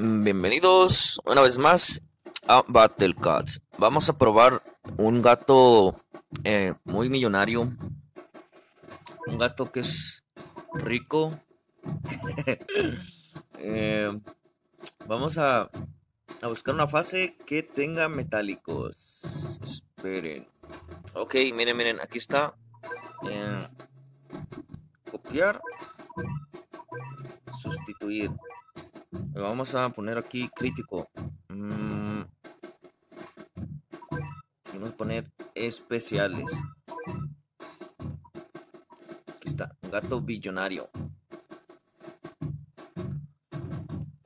Bienvenidos una vez más a Battle Cats. Vamos a probar un gato eh, muy millonario. Un gato que es rico. Eh, vamos a, buscar una fase que tenga metálicos. Esperen. Ok, miren, miren, aquí está. Eh, copiar. Sustituir. Vamos a poner aquí crítico. Mm. Vamos a poner especiales. Aquí está, gato billonario.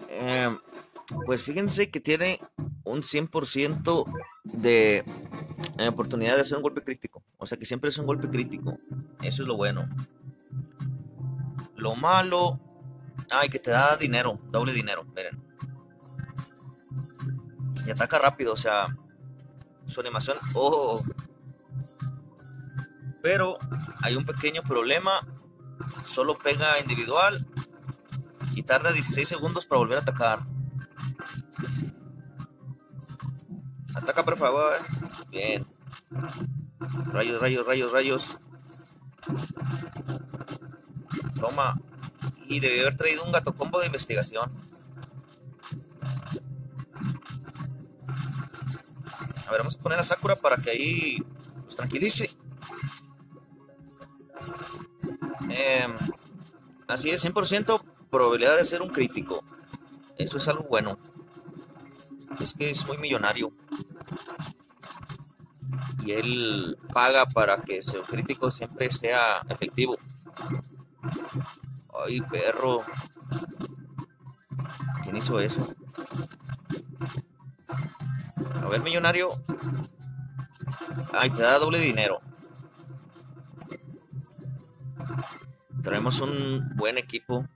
Eh, pues fíjense que tiene un 100% de eh, oportunidad de hacer un golpe crítico. O sea que siempre es un golpe crítico. Eso es lo bueno. Lo malo. Ay, que te da dinero, doble dinero, miren. Y ataca rápido, o sea. Su animación. Oh. Pero hay un pequeño problema. Solo pega individual. Y tarda 16 segundos para volver a atacar. Ataca, por favor. Bien. Rayos, rayos, rayos, rayos. Toma. Y debió haber traído un gato combo de investigación. A ver, vamos a poner a Sakura para que ahí nos tranquilice. Eh, así es, 100% probabilidad de ser un crítico. Eso es algo bueno. Es que es muy millonario. Y él paga para que su crítico siempre sea efectivo. Ay, perro. ¿Quién hizo eso? A ver, millonario. Ay, te da doble dinero. Traemos un buen equipo.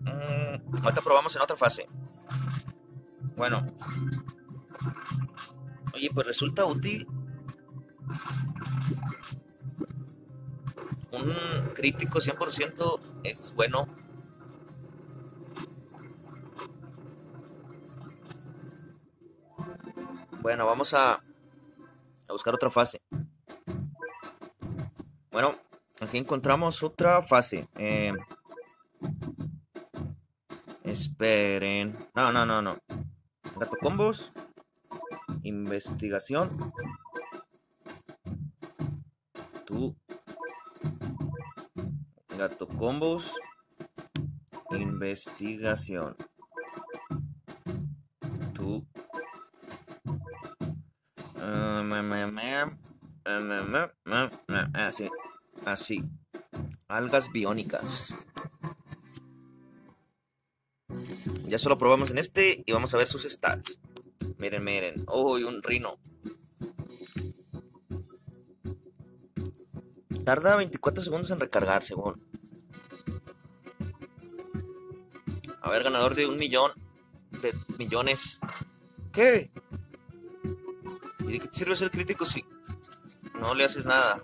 Mm, ahorita probamos en otra fase. Bueno. Oye, pues resulta útil un crítico 100% es bueno. Bueno, vamos a, a buscar otra fase. Bueno, aquí encontramos otra fase. Eh, esperen. No, no, no, no. Gato combos. Investigación. Gato combos. Investigación. Tú. Así. Así. Algas biónicas. Ya solo probamos en este y vamos a ver sus stats. Miren, miren. Oh, y un rino. Tarda 24 segundos en recargar, según. A ver, ganador de un millón de millones. ¿Qué? ¿Y de qué te sirve ser crítico si no le haces nada?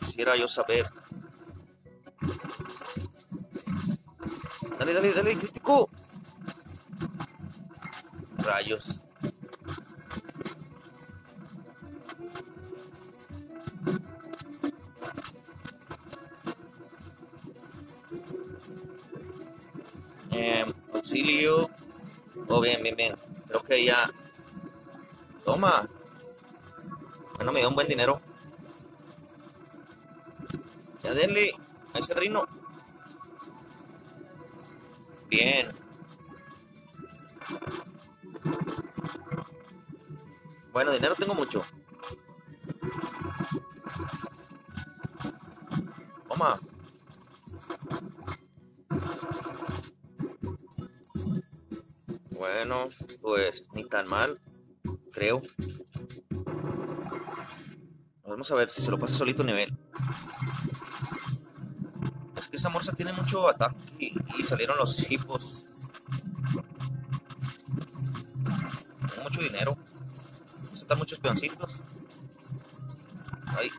Quisiera yo saber. Dale, dale, dale, crítico. Rayos. Eh, auxilio. Oh, bien, bien, bien. Creo que ya. Toma. Bueno, me dio un buen dinero. Ya denle a ese reino. Bien. Bueno, dinero tengo mucho. Toma. Bueno, pues ni tan mal, creo. Vamos a ver si se lo pasa solito nivel. Es que esa morsa tiene mucho ataque y, salieron los hipos. Tengo mucho dinero. Vamos a dar muchos peoncitos. Ahí.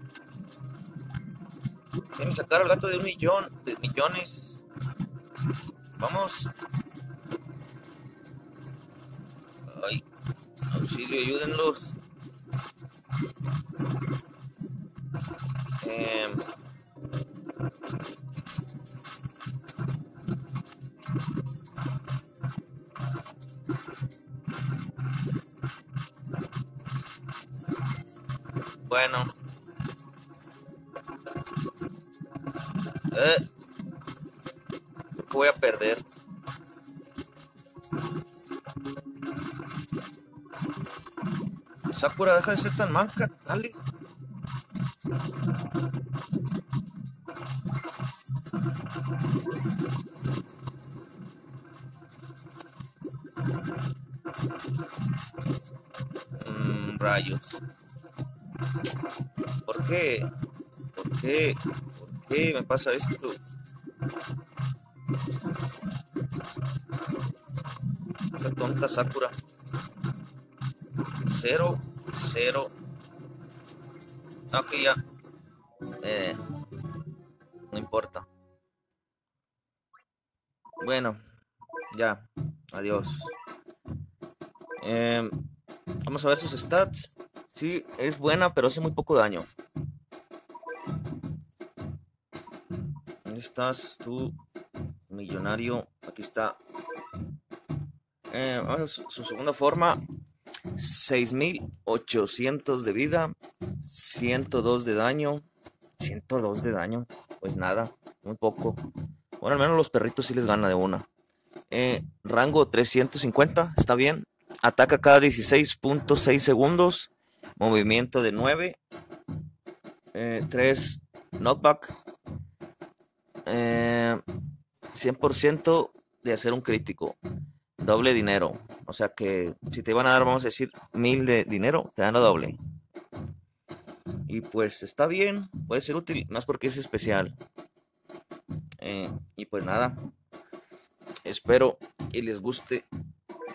Que sacar al gato de un millón, de millones. Vamos. Auxilio, ayúdenlos. Eh, bueno. Eh, voy a perder. Sakura, deja de ser tan manca, Alex. Mm, rayos. ¿Por qué? ¿Por qué? ¿Por qué me pasa esto? Esa tonta Sakura. Cero, cero. Ok, ya. Eh, no importa. Bueno, ya. Adiós. Em, vamos a ver sus stats. Sí, es buena, pero hace muy poco daño. ¿Dónde estás tú, millonario? Aquí está. Eh, vamos, su segunda forma. 6800 de vida. 102 de daño. 102 de daño. Pues nada, muy poco. Bueno, al menos los perritos sí les gana de una. Eh, rango 350, está bien. Ataca cada 16.6 segundos. Movimiento de 9. 3 knockback. 100% de hacer un crítico. Doble dinero. O sea que si te van a dar, vamos a decir, mil de dinero, te dan la doble. Y pues está bien, puede ser útil, más porque es especial. Eh, y pues nada, espero que les guste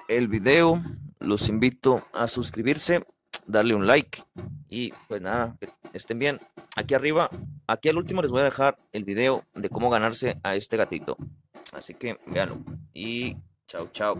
el video. Los invito a suscribirse, darle un like y pues nada, que estén bien. Aquí arriba, aquí al último les voy a dejar el video de cómo ganarse a este gatito. Así que véanlo. Y chao, chao.